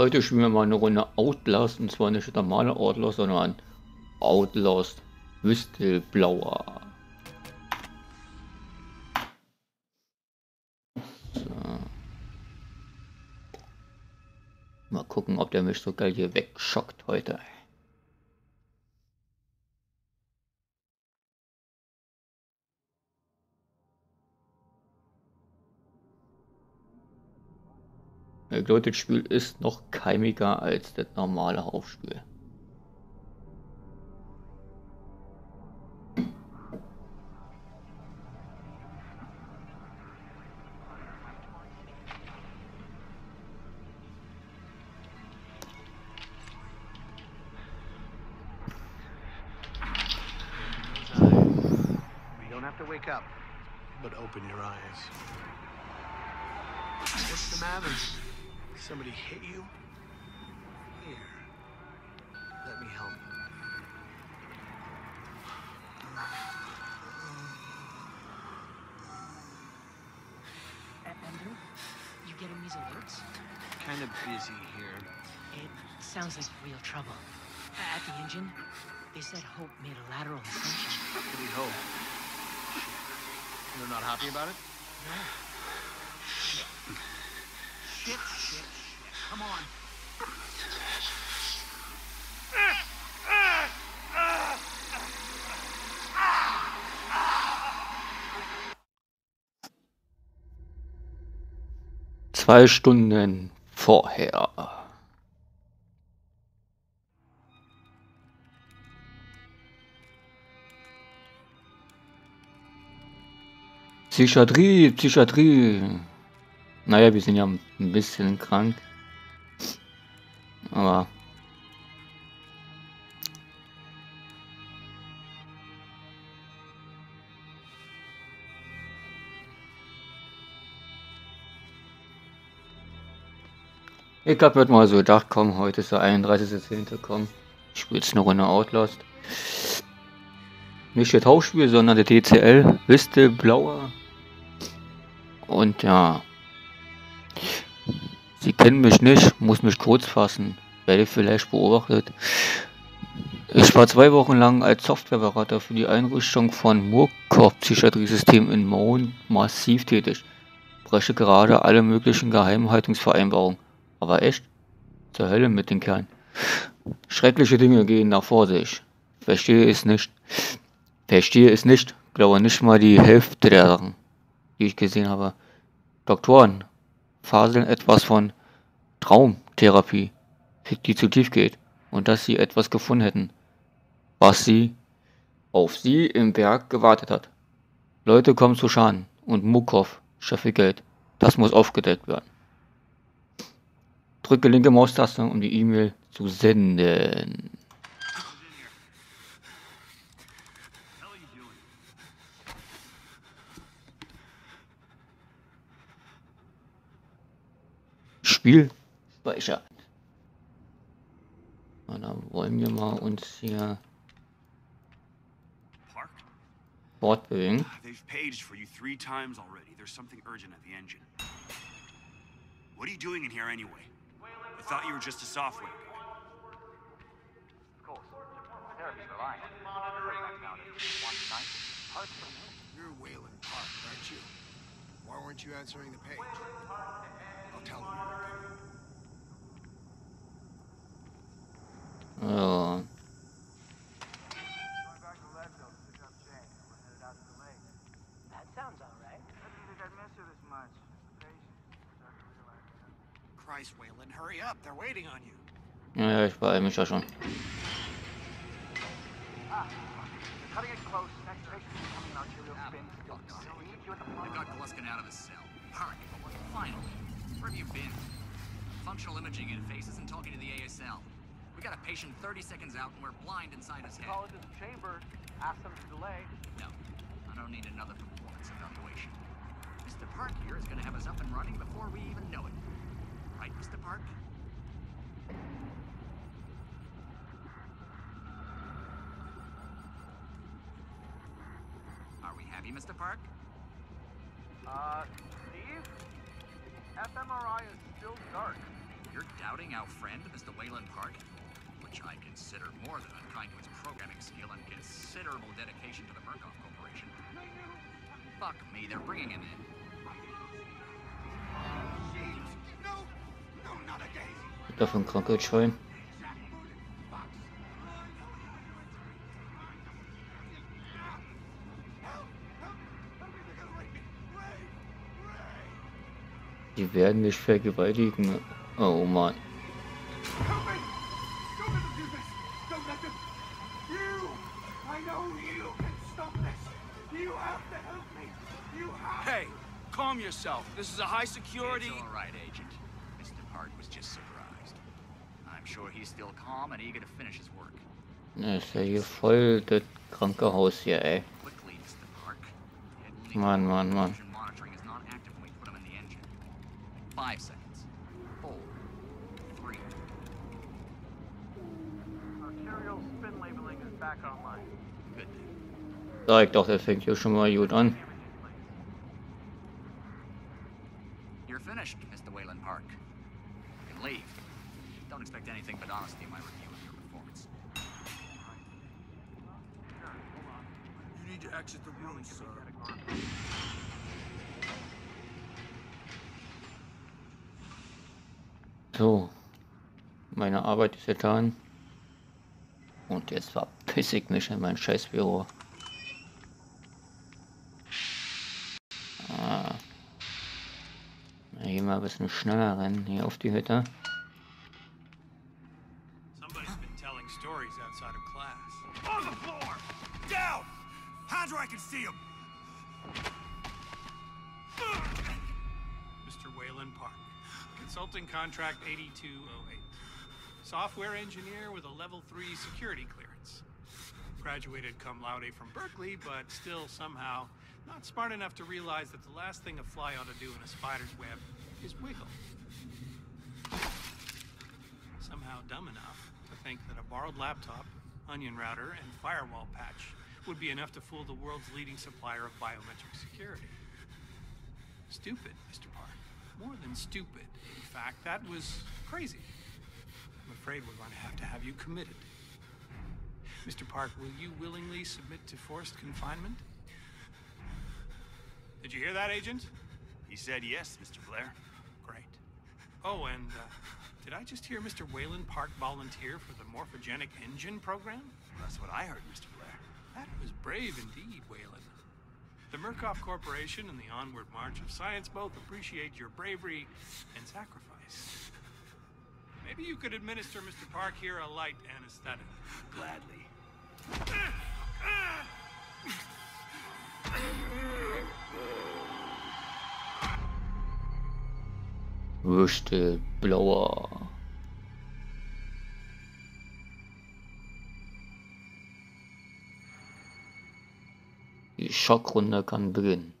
Heute spielen wir mal eine Runde Outlast und zwar nicht der normale Outlast, sondern Outlast Whistleblower. So. Mal gucken, ob der mich so geil hier wegschockt heute. Das Spiel ist noch keimiger als das normale but open your eyes. What's the matter? Somebody hit you? Here. Let me help. Andrew, you getting these alerts? Kind of busy here. It sounds like real trouble. At the engine, they said Hope made a lateral ascension. What do you hope? You're not happy about it? No. Zwei Stunden vorher. Psychiatrie, Psychiatrie. Naja, wir sind ja ein bisschen krank. Aber. Ich hab mir mal so gedacht, komm, heute ist der 31.10. komm. Ich spiele jetzt eine Runde Outlast. Nicht das Hauptspiel, sondern der DCL. Wiste, blauer. Und ja. Sie kennen mich nicht, muss mich kurz fassen. Werde vielleicht beobachtet. Ich war zwei Wochen lang als Softwareberater für die Einrichtung von Murkoff Psychiatriesystem in Mohn massiv tätig. Breche gerade alle möglichen Geheimhaltungsvereinbarungen. Aber echt? Zur Hölle mit den Kerlen. Schreckliche Dinge gehen nach vor sich. Verstehe es nicht. Verstehe es nicht. Glaube nicht mal die Hälfte der Sachen, die ich gesehen habe. Doktoren faseln etwas von Traumtherapie, die zu tief geht. Und dass sie etwas gefunden hätten, was sie auf sie im Berg gewartet hat. Leute kommen zu Schaden und Mukov schaffe Geld. Das muss aufgedeckt werden. Drücke linke Maustaste, um die E-Mail zu senden. Spiel speichern. Und oh, dann wollen wir mal uns hier fortbewegen. Ah, they've paged for you three times already. There's something urgent at the engine. What are you doing in here anyway? I thought you were just a software guy. You're Wayland Park, aren't you? Why weren't you answering the page? Oh. That sounds all right. Christ, Waylon, hurry up. They're waiting on you. Ja, ich beeile mich ja schon. Finally. Functional imaging interface isn't talking to the ASL. We got a patient 30 seconds out and we're blind inside his head. Call into the chamber. Ask them to delay. No, I don't need another performance evaluation. Mr. Park here is gonna have us up and running before we even know it. Right, Mr. Park? Are we happy, Mr. Park? Uh, Steve? fMRI is still dark. You're doubting our friend, Mr. Wayland Park? Which I consider more than unkind to his programming skill and considerable dedication to the Murkoff Corporation. Fuck me, they're bringing him in. Davon Krankheitsschwein. Die werden mich vergewaltigen. Oh Mann. Help me! Don't let them do this! Don't let them! You! I know you can stop this! You have to help me! You have Hey, calm yourself. This is a high security. It's all right, Agent. Mr. Park was just surprised. I'm sure he's still calm and eager to finish his work. Na, ist ja hier voll das Krankenhaus hier, ey. Quickly, Mr. Park. At Mann, Mann, Mann. Oxygen monitoring ich doch, das fängt hier schon mal gut an. You're finished, Mr. Wayland Park. You can leave. Don't expect anything but honesty in my review of your performance. You need to exit the room, sir. So. Meine Arbeit ist getan. Und jetzt verpiss ich mich in mein Scheißbüro. Ah. Na, hier mal ein bisschen schneller rennen, hier auf die Hütte. Mr. Wayland Park. Consulting contract 8208. Software engineer with a level 3 security clearance. Graduated cum laude from Berkeley, but still somehow not smart enough to realize that the last thing a fly ought to do in a spider's web is wiggle. Somehow dumb enough to think that a borrowed laptop, onion router, and firewall patch would be enough to fool the world's leading supplier of biometric security. Stupid, Mr. Park. More than stupid. In fact, that was crazy. I'm afraid we're going to have to have you committed. Mr. Park, will you willingly submit to forced confinement? Did you hear that, Agent? He said yes, Mr. Blair. Great. Oh, and uh, did I just hear Mr. Wayland Park volunteer for the morphogenic engine program? That's what I heard, Mr. Blair. That was brave indeed, Wayland. The Murkoff Corporation and the Onward March of Science both appreciate your bravery and sacrifice. Maybe you could administer Mr. Park here a light anesthetic. Gladly. Würstelblauer. Die Schockrunde kann beginnen.